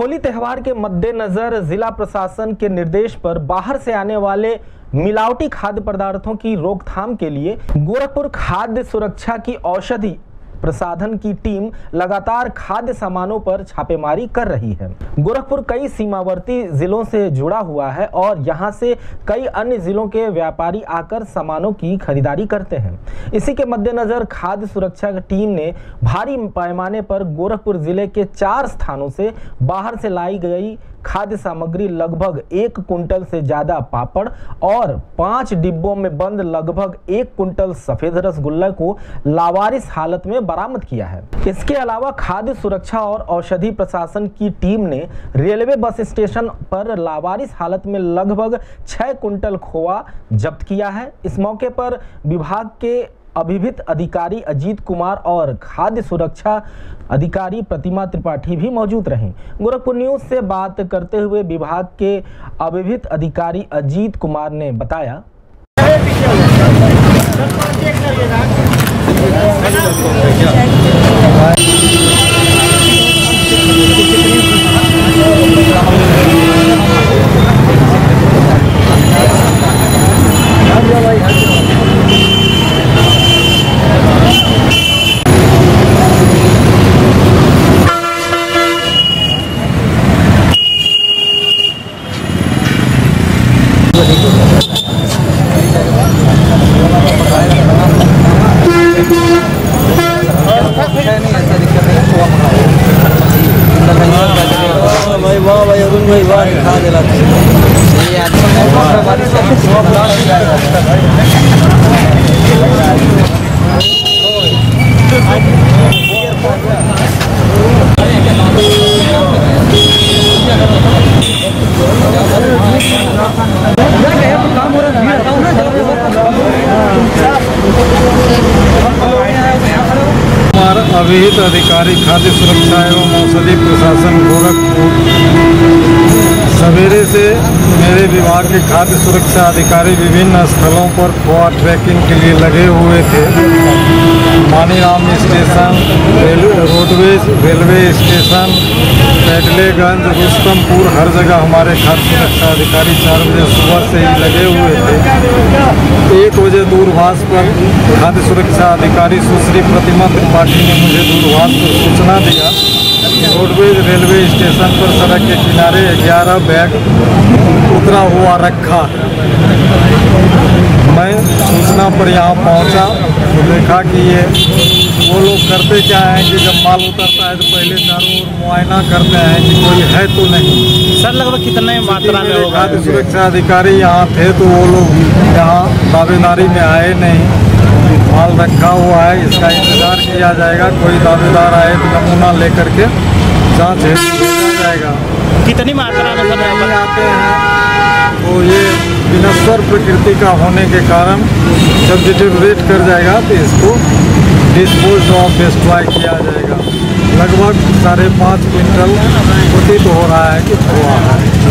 होली त्यौहार के मद्देनजर जिला प्रशासन के निर्देश पर बाहर से आने वाले मिलावटी खाद्य पदार्थों की रोकथाम के लिए गोरखपुर खाद्य सुरक्षा की औषधि प्रसाधन की टीम लगातार खाद्य सामानों पर छापेमारी कर रही है। गोरखपुर कई सीमावर्ती जिलों से जुड़ा हुआ है और यहाँ से कई अन्य जिलों के व्यापारी आकर सामानों की खरीदारी करते हैं। इसी के मद्देनजर खाद्य सुरक्षा टीम ने भारी पैमाने पर गोरखपुर ज़िले के चार स्थानों से बाहर से लाई गई खाद्य सामग्री लगभग एक कुंटल से ज़्यादा पापड़ और पाँच डिब्बों में बंद लगभग एक कुंटल सफ़ेद रसगुल्ला को लावारिस हालत में बरामद किया है। इसके अलावा खाद्य सुरक्षा और औषधि प्रशासन की टीम ने रेलवे बस स्टेशन पर लावारिस हालत में लगभग छह कुंटल खोआ जब्त किया है। इस मौके पर विभाग के अभिभित अधिकारी अजीत कुमार और खाद्य सुरक्षा अधिकारी प्रतिमा त्रिपाठी भी मौजूद रहे। गोरखपुर न्यूज़ से बात करते हुए विभाग के अभिभित अधिकारी अजीत कुमार ने बताया। खा देला कुमार अभिहित अधिकारी खाद्य सुरक्षा एवं औषधि प्रशासन गोरखपुर। सवेरे से मेरे विभाग के खाद्य सुरक्षा अधिकारी विभिन्न स्थलों पर खोआ ट्रैकिंग के लिए लगे हुए थे। Maniram station, rail, roadways, railway station, Padleganj, Rustampur, हर जगह हमारे खाद्य सुरक्षा अधिकारी चार बजे सुबह से ही लगे हुए थे। एक बजे दूरभाष पर खाद्य सुरक्षा अधिकारी सुश्री प्रतिमा त्रिपाठी ने मुझे दूरभाष पर सूचना दिया। रोडवेज़ रेलवे स्टेशन पर सड़क के किनारे ग्यारह बैग उतरा हुआ रखा। मैं सूचना पर यहाँ पहुँचा तो देखा कि ये वो लोग करते क्या है कि जब माल उतरता है तो पहले चारों ओर मुआयना करते हैं कि कोई है तो नहीं। सर लगभग कितने मात्रा में होगा? सुरक्षा अधिकारी यहाँ थे तो वो लोग यहाँ दावेदारी में आए नहीं। माल रखा हुआ है इसका इंतज़ार किया जाएगा। कोई दावेदार आए तो नमूना लेकर के जाँच हेतु भेजा जाएगा। कितनी मात्रा में आते हैं तो ये विनस्वर प्रकृति का होने के कारण जब डिटेरेट कर जाएगा तो इसको डिस्पोज ऑफ़ डिस्ट्रॉय किया जाएगा। लगभग साढ़े पाँच क्विंटल प्रतीत हो रहा है कि हुआ है।